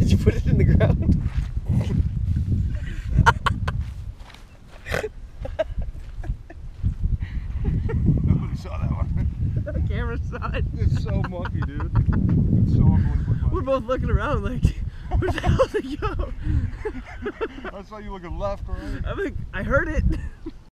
Did you put it in the ground. Nobody saw that one. the camera saw it. It's so monkey, dude. It's so unbelievably We're both looking around like, where the hell did it go? I saw you looking left or right. I'm like, I heard it.